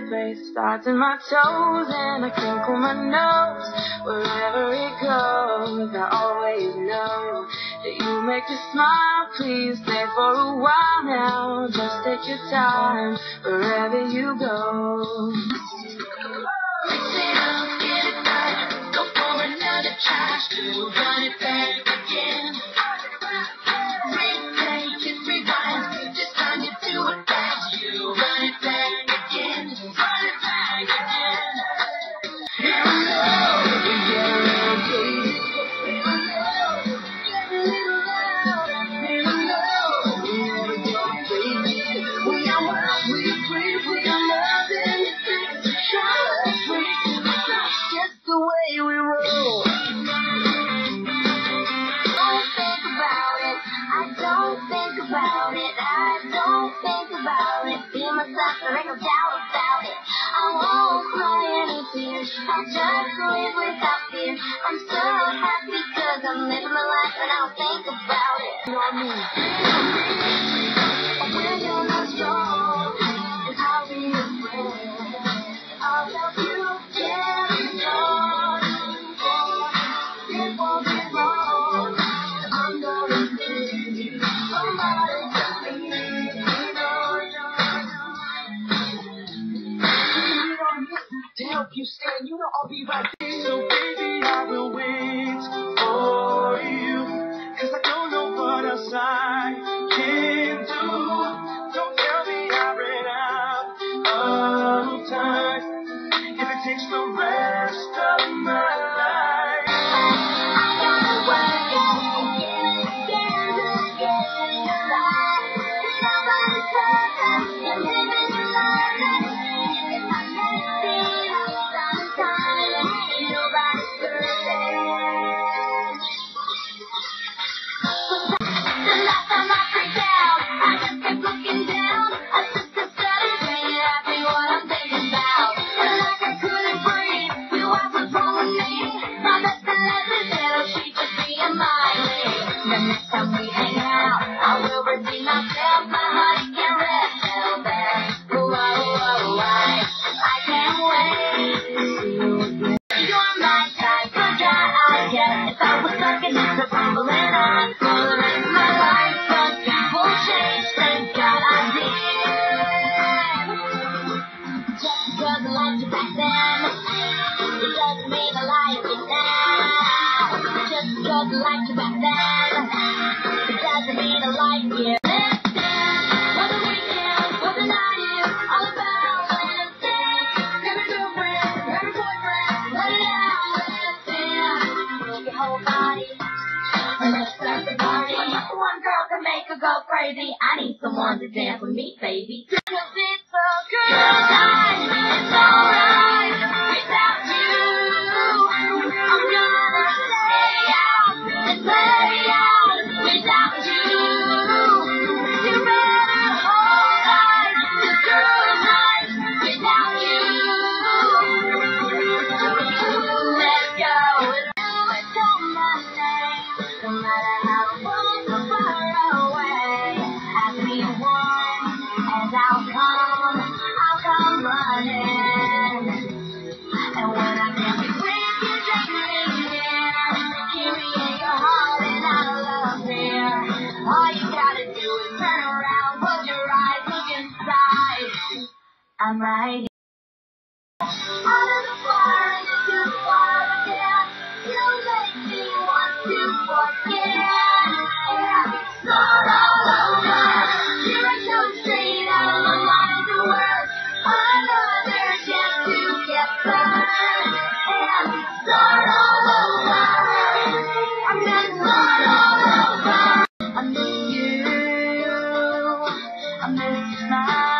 place starts in my toes and I crinkle my nose. Wherever it goes, I always know that you make me smile. Please stay for a while now. Just take your time wherever you go. Don't think about it. I don't think about it. Be myself, there ain't no doubt about it. I won't cry any tears. I just live without fear. I'm so happy cause I'm living my life and I don't think about it. You know what I mean? You stand. You know I'll be right there. So baby, I will wait for you. Cause I don't know what else I can do. Don't tell me I ran out of time. If it takes the rest I back then, it doesn't mean I like. What the weekend, what the night, all about. Grab your girlfriend, boyfriend, let it out, let's dance. Move your whole body. And let's start the party. One girl can make crazy. I need someone to dance with me, baby. Cause it's a good. It's alright I'm here. Out of the fire the again. You make me want to forget. And all over. I come out of my work. Another chance to get burned. And all over. I miss you. I miss.